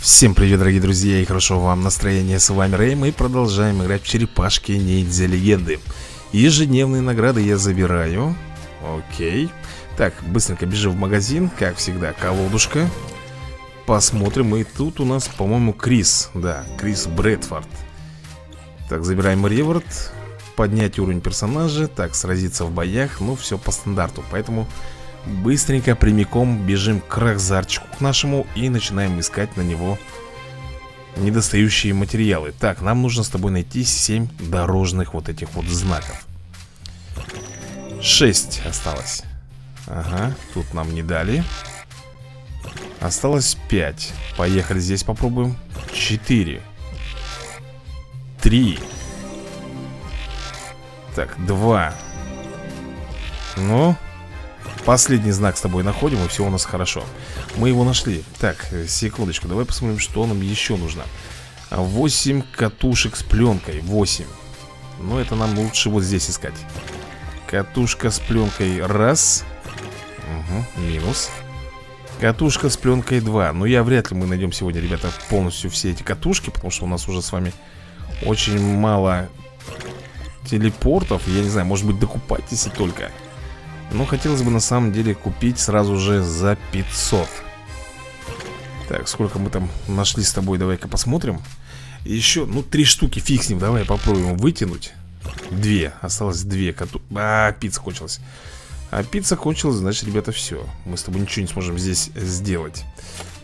Всем привет, дорогие друзья, и хорошо вам настроение. С вами Рэй, мы продолжаем играть в черепашки ниндзя легенды. Ежедневные награды я забираю. Окей. Так, быстренько бежим в магазин, как всегда, колодушка. Посмотрим, и тут у нас, по-моему, Крис. Да, Крис Брэдфорд. Так, забираем реворд. Поднять уровень персонажа. Так, сразиться в боях. Ну, все по стандарту. Поэтому Быстренько прямиком бежим к Рахзарчику к нашему И начинаем искать на него недостающие материалы. Так, нам нужно с тобой найти 7 дорожных вот этих вот знаков. 6 осталось. Ага, тут нам не дали. Осталось 5 Поехали здесь попробуем. 4 3 Так, 2 Ну, Последний знак с тобой находим, и все у нас хорошо. Мы его нашли. Так, секундочку, давай посмотрим, что нам еще нужно. 8 катушек с пленкой 8 Но это нам лучше вот здесь искать. Катушка с пленкой раз. Угу, Минус. Катушка с пленкой 2 Но я вряд ли мы найдем сегодня, ребята, полностью все эти катушки Потому что у нас уже с вами очень мало телепортов. Я не знаю, может быть докупайтесь и только но хотелось бы на самом деле купить сразу же за 500 Так, сколько мы там нашли с тобой, давай-ка посмотрим. Еще, ну, три штуки, фиг с ним, давай попробуем вытянуть. Две, осталось две коту... А, пицца кончилась. А пицца кончилась, значит, ребята, все Мы с тобой ничего не сможем здесь сделать.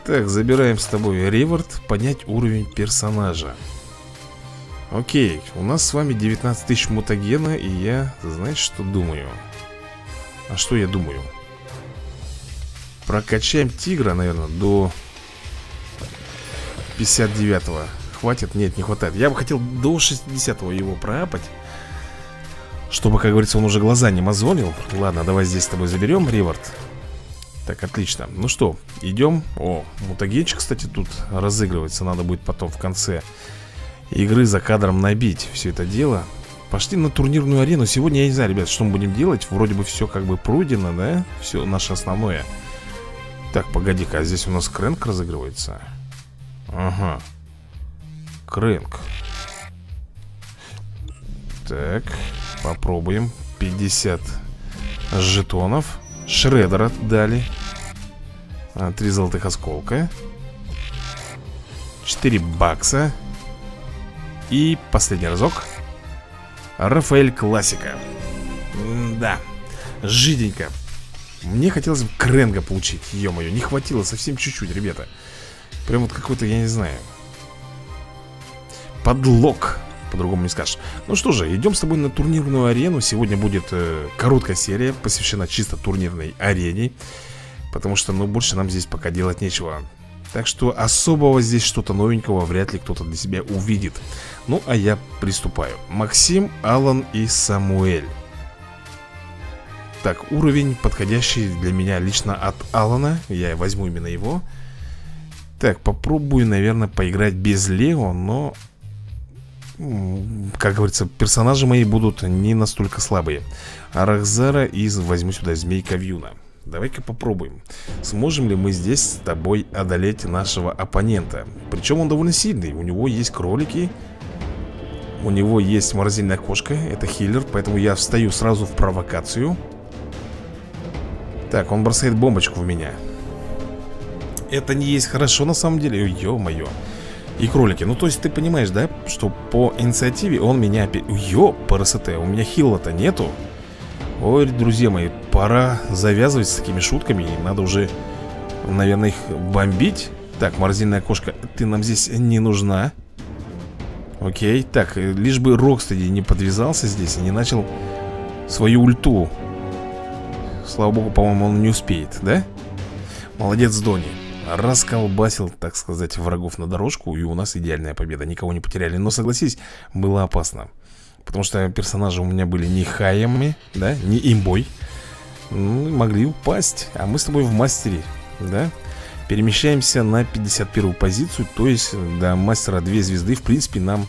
Так, забираем с тобой реворд Поднять уровень персонажа. Окей, у нас с вами 19 тысяч мутагена И я, знаешь, что думаю? А что я думаю? Прокачаем тигра, наверное, до 59-го Хватит? Нет, не хватает. Я бы хотел до 60-го его проапать Чтобы, как говорится, он уже глаза не мозолил. Ладно, давай здесь с тобой заберем реворд Так, отлично. Ну что, идем? О, мутагенчик, кстати, тут разыгрывается. Надо будет потом в конце игры за кадром набить все это дело Пошли на турнирную арену. Сегодня я не знаю, ребят, что мы будем делать. Вроде бы все как бы пройдено, да? Все наше основное. Так, погоди-ка, а здесь у нас крэнк разыгрывается? Ага. Крэнк. Так, попробуем. 50 жетонов. Шредера дали. А, Три золотых осколка. 4 бакса. И последний разок Рафаэль Классика. Да, жиденько. Мне хотелось бы Кренга получить, ё-моё. Не хватило совсем чуть-чуть, ребята. Прям вот какой-то, я не знаю. Подлог. По-другому не скажешь. Ну что же, идем с тобой на турнирную арену. Сегодня будет э, короткая серия Посвящена чисто турнирной арене. Потому что, ну, больше нам здесь пока делать нечего так что особого здесь что-то новенького вряд ли кто-то для себя увидит. Ну, а я приступаю. Максим, Алан и Самуэль. Так, уровень подходящий для меня лично от Алана. Я возьму именно его. Так, попробую, наверное, поиграть без Лео, но... Как говорится, персонажи мои будут не настолько слабые. Арахзара и возьму сюда Змейка Вьюна Давай-ка попробуем. Сможем ли мы здесь с тобой одолеть нашего оппонента? Причем он довольно сильный. У него есть кролики У него есть морозильная кошка Это хиллер, поэтому я встаю сразу в провокацию. Так, он бросает бомбочку в меня. Это не есть хорошо на самом деле. Ё-моё. И кролики, ну то есть ты понимаешь, да, что по инициативе он меня опять... Ё, ПРСТ, у меня хилла-то нету Ой, друзья мои, пора завязывать с такими шутками. Надо уже, наверное, их бомбить. Так, морозильная кошка, ты нам здесь не нужна. Окей, так, лишь бы Рокстеди не подвязался здесь И не начал свою ульту. Слава богу, по-моему, он не успеет, да? Молодец, Дони. Расколбасил, так сказать, врагов на дорожку И у нас идеальная победа. Никого не потеряли. Но, согласись, было опасно Потому что персонажи у меня были не хаями, да, не имбой. Ну, Могли упасть А мы с тобой в мастере, да. Перемещаемся на 51 позицию То есть до мастера 2 звезды В принципе нам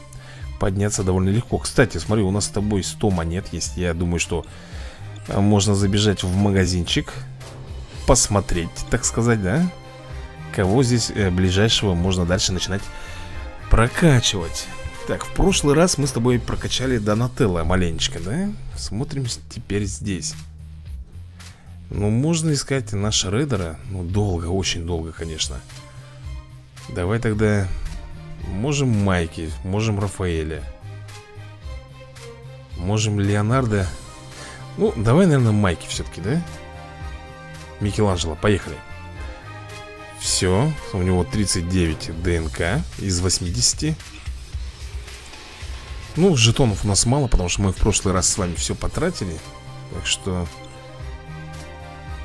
подняться довольно легко. Кстати, смотри, у нас с тобой 100 монет есть. Я думаю, что можно забежать в магазинчик Посмотреть, так сказать, да. Кого здесь э, ближайшего можно дальше начинать прокачивать Так, в прошлый раз мы с тобой прокачали Донателло маленечко, да? Смотрим теперь здесь. Ну, можно искать нашего Редера Ну, долго, очень долго, конечно. Давай тогда Можем Майки, можем Рафаэля Можем Леонардо. Ну, давай, наверное, Майки все-таки, да? Микеланджело, поехали. Все, у него 39 ДНК из 80 Ну, жетонов у нас мало, потому что мы в прошлый раз с вами все потратили. Так что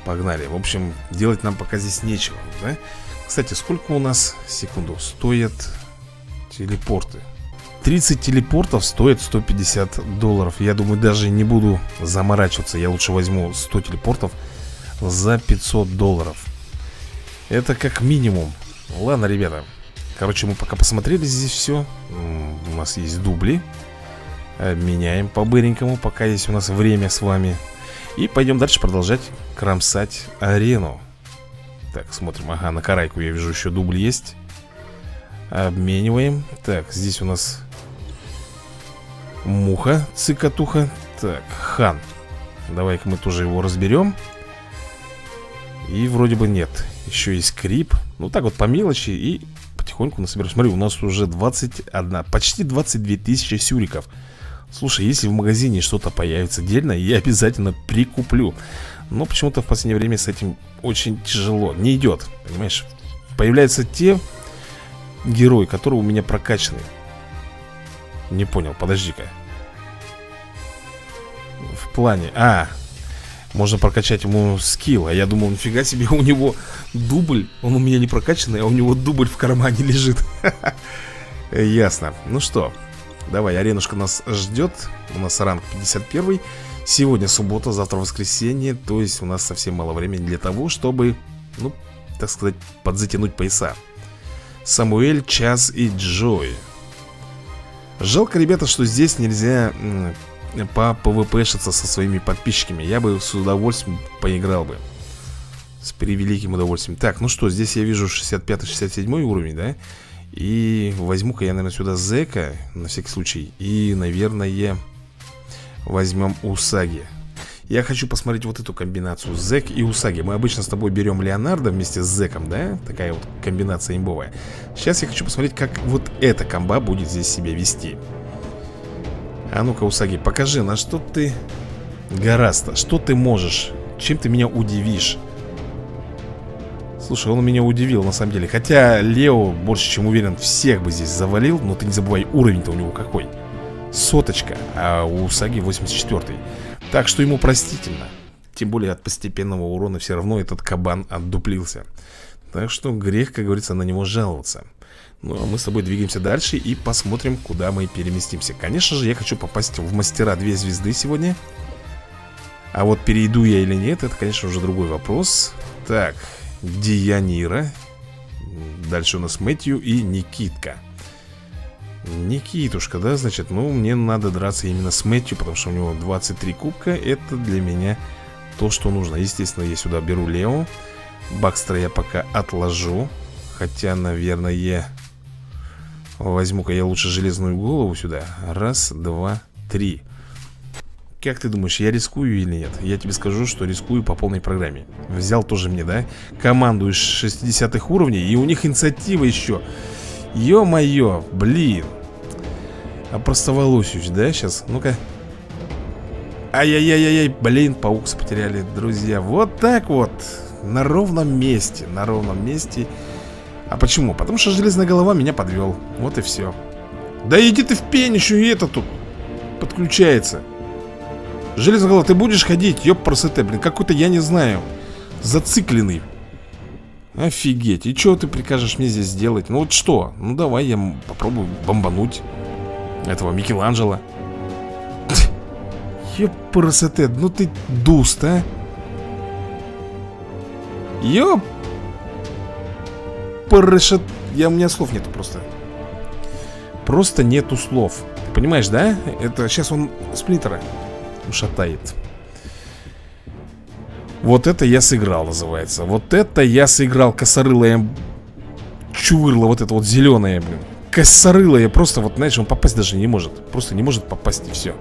Погнали. В общем, делать нам пока здесь нечего, да? Кстати, сколько у нас, секунду, стоят телепорты? 30 телепортов стоит 150 долларов. Я думаю, даже не буду заморачиваться. Я лучше возьму 100 телепортов за 500 долларов. Это как минимум. Ладно, ребята Короче, мы пока посмотрели здесь все У нас есть дубли. Меняем по-быренькому Пока есть у нас время с вами. И пойдем дальше продолжать кромсать арену. Так, смотрим. Ага, на карайку я вижу еще дубль есть. Обмениваем. Так, здесь у нас Муха, цикатуха. Так, хан. Давай-ка мы тоже его разберем и вроде бы нет. Еще есть крип. Ну так вот по мелочи и потихоньку насобираем Смотри, у нас уже 21, почти 22 тысячи сюриков. Слушай, если в магазине что-то появится дельно Я обязательно прикуплю. Но почему-то в последнее время с этим очень тяжело. Не идет, понимаешь? Появляются те герои, которые у меня прокачаны. Не понял, подожди-ка. В плане... А, можно прокачать ему скилл А я думал, нифига себе, у него дубль Он у меня не прокачанный, а у него дубль в кармане лежит. Ясно. Ну что, давай, аренушка нас ждет. У нас ранг 51 Сегодня суббота, завтра воскресенье. То есть у нас совсем мало времени для того, чтобы Ну, так сказать, подзатянуть пояса. Самуэль, Час и Джой. Жалко, ребята, что здесь нельзя по ПВПшиться со своими подписчиками. Я бы с удовольствием поиграл бы. С превеликим удовольствием. Так, ну что, здесь я вижу 65-67 уровень, да? И возьму-ка я, наверное, сюда Зека На всякий случай. И, наверное, возьмем Усаги. Я хочу посмотреть вот эту комбинацию Зек и Усаги. Мы обычно с тобой берем Леонардо вместе с Зеком, да? Такая вот комбинация имбовая. Сейчас я хочу посмотреть, как вот эта комба будет здесь себя вести а ну-ка, Усаги, покажи, на что ты гораздо, что ты можешь Чем ты меня удивишь? Слушай, он меня удивил на самом деле. Хотя Лео, больше чем уверен, всех бы здесь завалил Но ты не забывай, уровень-то у него какой. Соточка, а у Усаги 84 Так что ему простительно. Тем более от постепенного урона все равно этот кабан отдуплился. Так что грех, как говорится, на него жаловаться ну, а мы с тобой двигаемся дальше и посмотрим, куда мы переместимся. Конечно же, я хочу попасть в мастера две звезды сегодня. А вот перейду я или нет, это, конечно, уже другой вопрос. Так, Дианира Дальше у нас Мэтью и Никитка. Никитушка, да, значит, ну, мне надо драться именно с Мэтью Потому что у него 23 кубка. Это для меня то, что нужно. Естественно, я сюда беру Лео. Бакстера я пока отложу. Хотя, наверное, Возьму-ка я лучше железную голову сюда. Раз, два, три. Как ты думаешь, я рискую или нет? Я тебе скажу, что рискую по полной программе. Взял тоже мне, да? Команду из 60-х уровней И у них инициатива еще. Ё-моё, блин. А просто волосюсь, да, сейчас? Ну-ка. Ай-яй-яй-яй, блин, паукса потеряли, друзья. Вот так вот. На ровном месте, на ровном месте а почему? Потому что железная голова меня подвел Вот и все Да иди ты в пень, еще и это тут Подключается Железная голова, ты будешь ходить? Ёп, просыте, блин, какой-то, я не знаю Зацикленный Офигеть, и что ты прикажешь мне здесь сделать? Ну вот что? Ну давай я попробую бомбануть Этого Микеланджело Ёпрасоте, ну ты дуст, а Ёп Порешет... Я, у меня слов нету просто. Просто нету слов. Ты понимаешь, да? Это сейчас он сплиттера ушатает. Вот это я сыграл, называется. Вот это я сыграл косорылое чувырло вот это вот зеленое, блин. Косорылое, просто вот, знаешь, он попасть даже не может. Просто не может попасть и все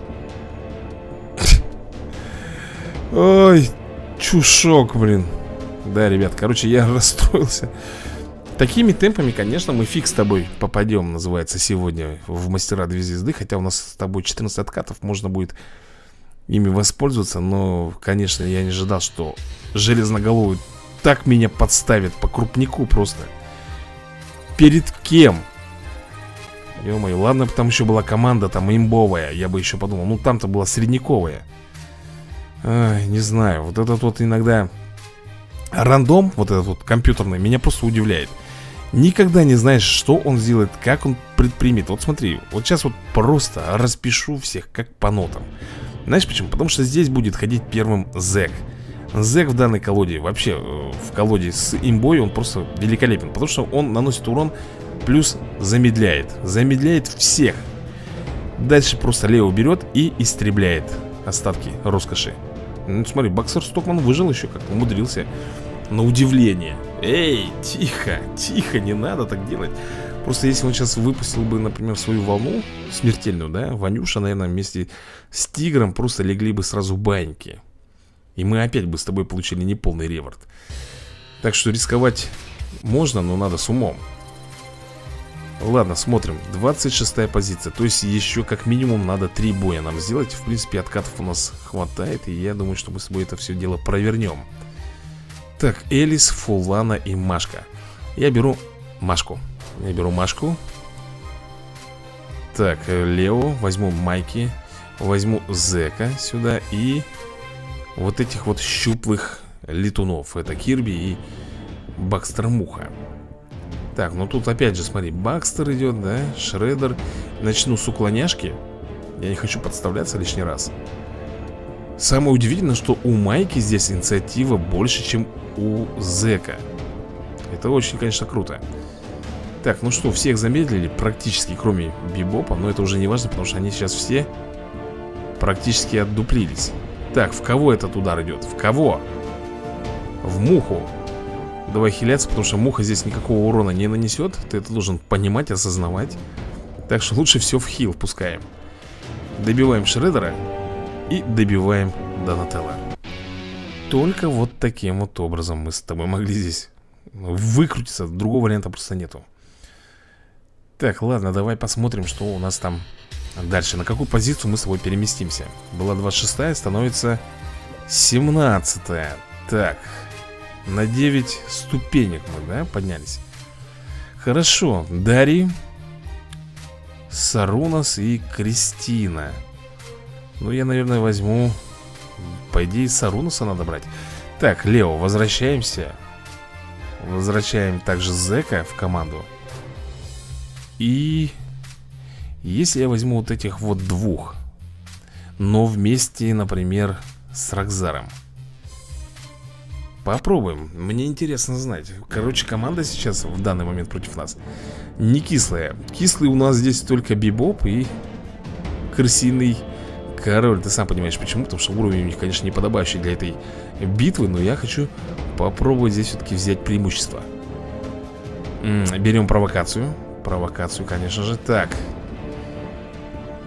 Ой, чушок, блин. Да, ребят, короче, я расстроился Такими темпами, конечно, мы фиг с тобой попадем, называется, сегодня в мастера две звезды Хотя у нас с тобой 14 откатов, можно будет ими воспользоваться Но, конечно, я не ожидал, что железноголовый так меня подставит по крупнику просто. Перед кем? Ё-моё, ладно, там еще была команда там имбовая Я бы еще подумал, ну там-то была средняковая Ай, Не знаю, вот этот вот иногда Рандом, вот этот вот компьютерный, меня просто удивляет. Никогда не знаешь, что он сделает, как он предпримет. Вот смотри, вот сейчас вот просто распишу всех, как по нотам. Знаешь почему? Потому что здесь будет ходить первым зэк. Зэк в данной колоде, вообще э, в колоде с имбой он просто великолепен Потому что он наносит урон плюс замедляет Замедляет всех. Дальше просто Лео берет и истребляет остатки роскоши. Ну смотри, боксер Стокман выжил еще как-то, умудрился На удивление. Эй, тихо, тихо, не надо так делать. Просто если он сейчас выпустил бы, например, свою волну смертельную, да Ванюша, наверное, вместе с Тигром просто легли бы сразу баньки. И мы опять бы с тобой получили неполный реворд. Так что рисковать можно, но надо с умом. Ладно, смотрим. 26 позиция. То есть еще как минимум надо 3 боя нам сделать. В принципе откатов у нас хватает И я думаю, что мы с тобой это все дело провернем Так, Элис, Фулана и Машка. Я беру Машку. Я беру Машку. Так, Лео Возьму Майки Возьму Зека сюда И вот этих вот щуплых летунов. Это Кирби и Бакстер Муха. Так, ну тут опять же, смотри, Бакстер идет, да, Шредер. Начну с уклоняшки. Я не хочу подставляться лишний раз Самое удивительное, что у Майки здесь инициатива больше, чем у Зека. Это очень, конечно, круто. Так, ну что, всех замедлили практически, кроме Бибопа Но это уже не важно, потому что они сейчас все практически отдуплились. Так, в кого этот удар идет? В кого? В муху. Давай хиляться, потому что муха здесь никакого урона не нанесет. Ты это должен понимать, осознавать. Так что лучше все в хил пускаем Добиваем Шредера И добиваем Донателла Только вот таким вот образом мы с тобой могли здесь выкрутиться. Другого варианта просто нету. Так, ладно, давай посмотрим, что у нас там дальше. На какую позицию мы с тобой переместимся? Была 26 становится 17 -я. Так, на 9 ступенек мы, да, поднялись? Хорошо, Дарий Сарунас и Кристина Ну, я, наверное, возьму По идее, Сарунаса надо брать Так, Лео, возвращаемся Возвращаем также Зека в команду И Если я возьму вот этих вот двух Но вместе, например, с Рокзаром Попробуем. Мне интересно знать. Короче, команда сейчас в данный момент против нас не кислая. Кислый у нас здесь только Бибоп и крысиный король. Ты сам понимаешь почему, потому что уровень у них, конечно, не подобающий для этой битвы, но я хочу попробовать здесь все-таки взять преимущество. М -м, берем провокацию. Провокацию, конечно же. Так.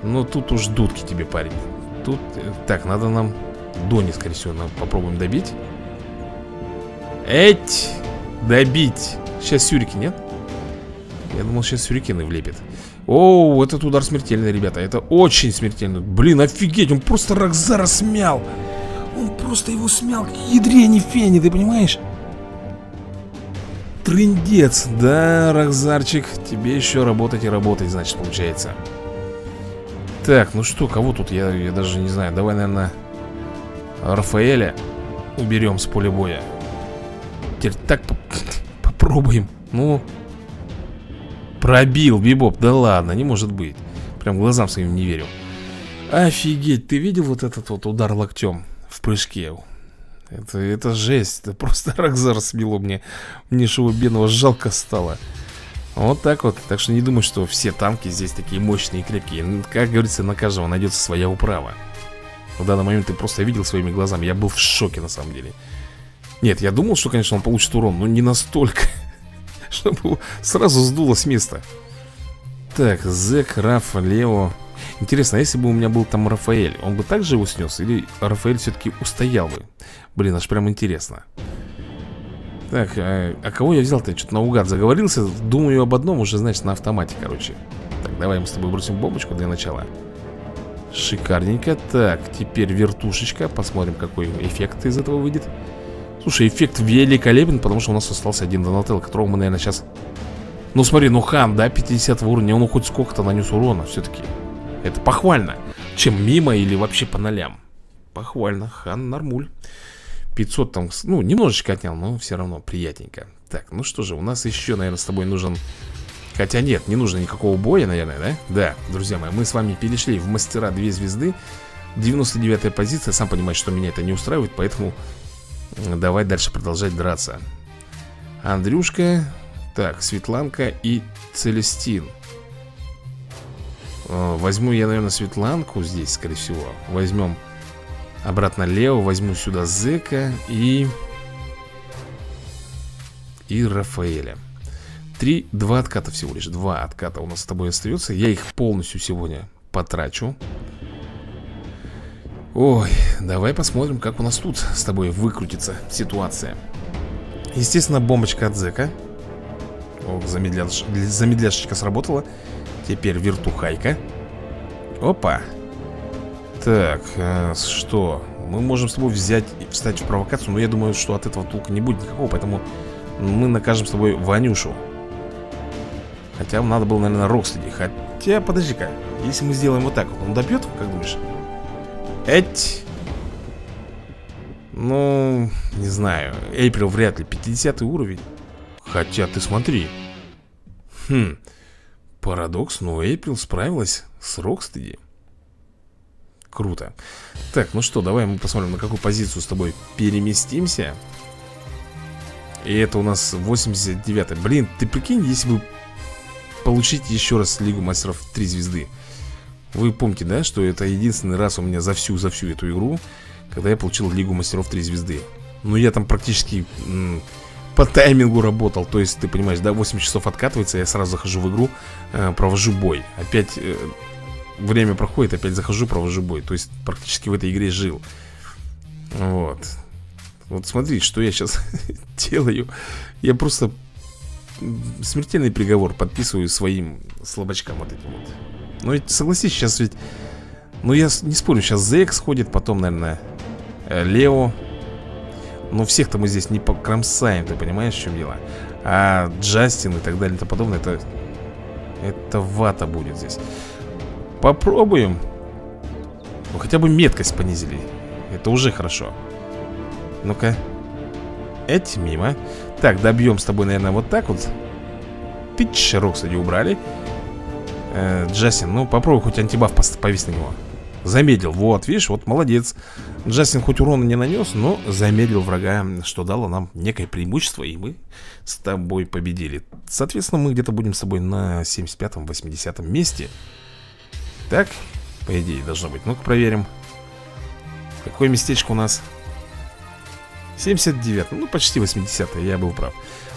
Ну, тут уж дудки тебе, парень. Тут... Э, так, надо нам Дони, скорее всего, нам попробуем добить. Эть! Добить! Сейчас сюрики, нет? Я думал, сейчас сюрикены влепит О, этот удар смертельный, ребята Это очень смертельный Блин, офигеть, он просто Рокзара смял Он просто его смял Ядрени фени, ты понимаешь? Трындец Да, Рокзарчик Тебе еще работать и работать, значит, получается Так, ну что, кого тут? Я, я даже не знаю Давай, наверное, Рафаэля уберем с поля боя Теперь так попробуем. Ну. Пробил, Бибоп. Да ладно, не может быть. Прям глазам своим не верю. Офигеть, ты видел вот этот вот удар локтем в прыжке? Это, это жесть. Это просто Рокзар смело мне. Мне шоу бедного жалко стало. Вот так вот. Так что не думаю, что все танки здесь такие мощные и крепкие. Как говорится, на каждого найдется своя управа. В данный момент ты просто видел своими глазами. Я был в шоке на самом деле. Нет, я думал, что, конечно, он получит урон, но не настолько Чтобы сразу сдуло с места. Так, Зек, Раф, Лео. Интересно, а если бы у меня был там Рафаэль Он бы также его снес? Или Рафаэль все-таки устоял бы? Блин, аж прям интересно. Так, а, а кого я взял-то? Я что-то наугад заговорился. Думаю об одном уже, значит, на автомате, короче. Так, давай мы с тобой бросим бомбочку для начала. Шикарненько. Так, теперь вертушечка. Посмотрим, какой эффект из этого выйдет Слушай, эффект великолепен, потому что у нас остался один Донателло, которого мы, наверное, сейчас... Ну, смотри, ну хан, да, 50 уровня, он хоть сколько-то нанес урона все-таки. Это похвально. Чем мимо или вообще по нолям. Похвально, хан нормуль. 500 там, ну, немножечко отнял, но все равно приятненько. Так, ну что же, у нас еще, наверное, с тобой нужен... Хотя нет, не нужно никакого боя, наверное, да? Да, друзья мои, мы с вами перешли в мастера 2 звезды. 99 позиция, сам понимаешь, что меня это не устраивает, поэтому Давай дальше продолжать драться. Андрюшка Так, Светланка и Целестин. Возьму я, наверное, Светланку здесь, скорее всего. Возьмем обратно Лео Возьму сюда Зека и... И Рафаэля. Три, два отката всего лишь Два отката у нас с тобой остается. Я их полностью сегодня потрачу Ой, давай посмотрим, как у нас тут с тобой выкрутится ситуация. Естественно, бомбочка от Зека Ох, замедляш... замедляшечка сработала. Теперь вертухайка. Опа. Так, э, что? Мы можем с тобой взять и встать в провокацию Но я думаю, что от этого толка не будет никакого Поэтому мы накажем с тобой Ванюшу. Хотя надо было, наверное, Рокстеди Хотя, подожди-ка Если мы сделаем вот так он добьет, как думаешь? Эть. Ну, не знаю. Эйприл вряд ли. 50 уровень. Хотя ты смотри. Хм. Парадокс, но Эйприл справилась с Рокстеди. Круто. Так, ну что, давай мы посмотрим, на какую позицию с тобой переместимся. И это у нас 89 -й. Блин, ты прикинь, если бы получить еще раз Лигу Мастеров 3 звезды. Вы помните, да, что это единственный раз у меня за всю, за всю эту игру Когда я получил Лигу Мастеров 3 звезды. Ну, я там практически по таймингу работал. То есть, ты понимаешь, да, 8 часов откатывается Я сразу захожу в игру, э, провожу бой. Опять э, время проходит, опять захожу, провожу бой. То есть, практически в этой игре жил. Вот. Вот смотри, что я сейчас делаю. Я просто смертельный приговор подписываю своим слабачкам вот этим вот ну ведь согласись, сейчас ведь Ну я не спорю, сейчас Зек сходит Потом, наверное, э, Лео. Но всех-то мы здесь не покромсаем Ты понимаешь, в чем дело? А Джастин и так далее и тому подобное Это Это вата будет здесь. Попробуем. Ну хотя бы меткость понизили. Это уже хорошо. Ну-ка. Эти мимо. Так, добьем с тобой, наверное, вот так вот. Тыч, Роксади убрали э, Джастин, ну попробуй хоть антибаф повесить на него. Замедлил, вот, видишь, вот молодец. Джастин хоть урона не нанес, но замедлил врага Что дало нам некое преимущество И мы с тобой победили. Соответственно, мы где-то будем с тобой на 75-80 месте. Так, по идее, должно быть. Ну-ка проверим. Какое местечко у нас? 79, ну почти 80 я был прав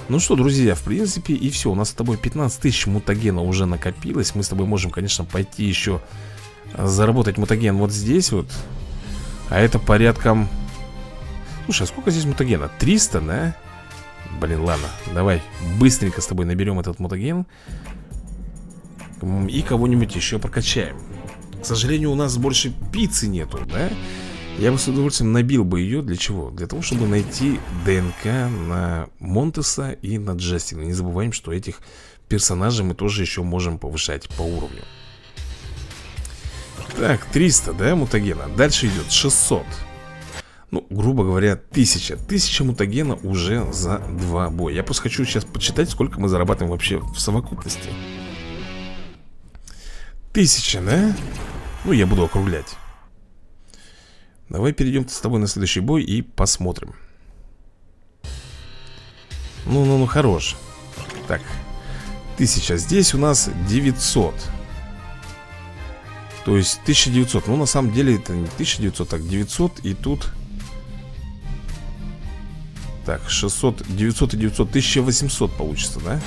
ну что, друзья, в принципе и все У нас с тобой 15 тысяч мутагена уже накопилось Мы с тобой можем, конечно, пойти еще Заработать мутаген вот здесь вот А это порядком Слушай, а сколько здесь мутагена? 300, да? Блин, ладно, давай быстренько с тобой наберем этот мутаген И кого-нибудь еще прокачаем К сожалению, у нас больше пиццы нету, да? Я бы с удовольствием набил бы ее Для чего? Для того, чтобы найти ДНК на Монтеса и на Джастина. Не забываем, что этих персонажей мы тоже еще можем повышать по уровню. Так, 300, да, мутагена? Дальше идет 600 ну, грубо говоря, 1000 1000 мутагена уже за два боя. Я просто хочу сейчас почитать, сколько мы зарабатываем вообще в совокупности. 1000, да? Ну, я буду округлять Давай перейдем с тобой на следующий бой и посмотрим. Ну-ну-ну, хорош. Так, тысяча. Здесь у нас 900 То есть 1900 Ну, на самом деле это не 1900, так 900 И тут Так, 600, 900 и 900 1800 получится, да?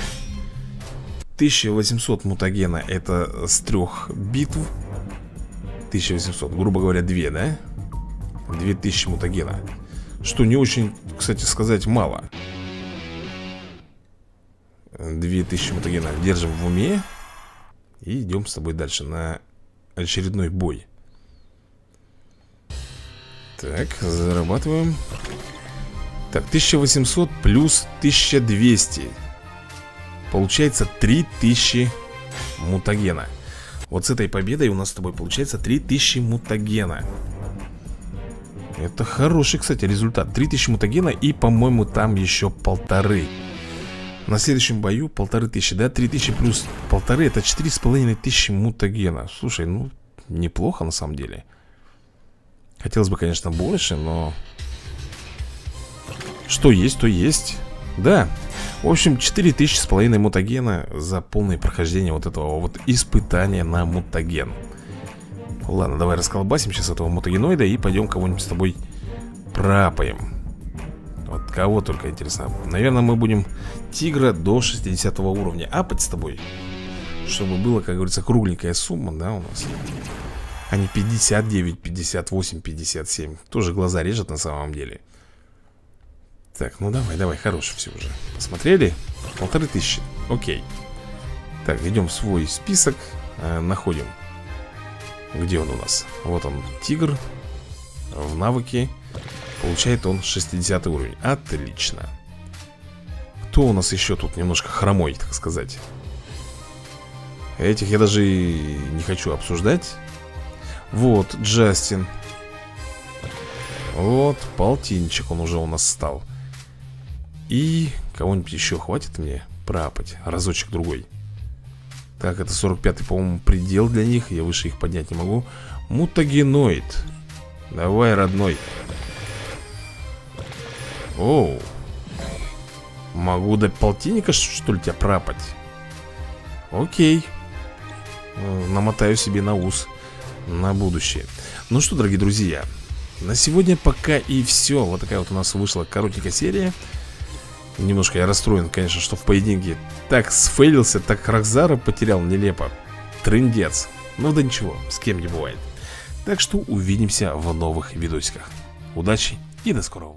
1800 мутагена Это с трех битв. 1800, грубо говоря, 2, да? 2000 мутагена. Что не очень, кстати сказать, мало. 2000 мутагена держим в уме И идем с тобой дальше на очередной бой. Так, зарабатываем. Так, 1800 плюс 1200 Получается 3000 мутагена. Вот с этой победой у нас с тобой получается 3000 мутагена Это хороший, кстати, результат. 3000 мутагена и, по-моему, там еще полторы. На следующем бою полторы тысячи, да? 3000 плюс полторы, это четыре с половиной тысячи мутагена. Слушай, ну, неплохо на самом деле. Хотелось бы, конечно, больше, но... Что есть, то есть. Да, в общем, 4000 с половиной мутагена за полное прохождение вот этого вот испытания на мутаген Ладно, давай расколбасим сейчас этого мутагеноида и пойдем кого-нибудь с тобой прапаем. Вот кого только интересно. Наверное, мы будем тигра до 60 уровня. Апать с тобой Чтобы было, как говорится, кругленькая сумма, да, у нас А не 59, 58, 57 Тоже глаза режет на самом деле. Так, ну давай, давай, хороший все уже. Посмотрели? Полторы тысячи, окей. Так, идем свой список. Э, Находим Где он у нас? Вот он, тигр. В навыке Получает он 60 уровень. Отлично. Кто у нас еще тут немножко хромой, так сказать? Этих я даже не хочу обсуждать. Вот, Джастин. Вот, полтинчик он уже у нас стал. И кого-нибудь еще хватит мне пропать? Разочек другой Так, это 45-й, по-моему, предел для них Я выше их поднять не могу. Мутагеноид. Давай, родной. Оу. Могу до полтинника, что ли, тебя пропать? Окей. Э, Намотаю себе на ус На будущее. Ну что, дорогие друзья На сегодня пока и все Вот такая вот у нас вышла коротенькая серия Немножко я расстроен, конечно, что в поединке так сфейлился, так Рахзара потерял нелепо. Трындец. Ну да ничего, с кем не бывает. Так что увидимся в новых видосиках. Удачи и до скорого.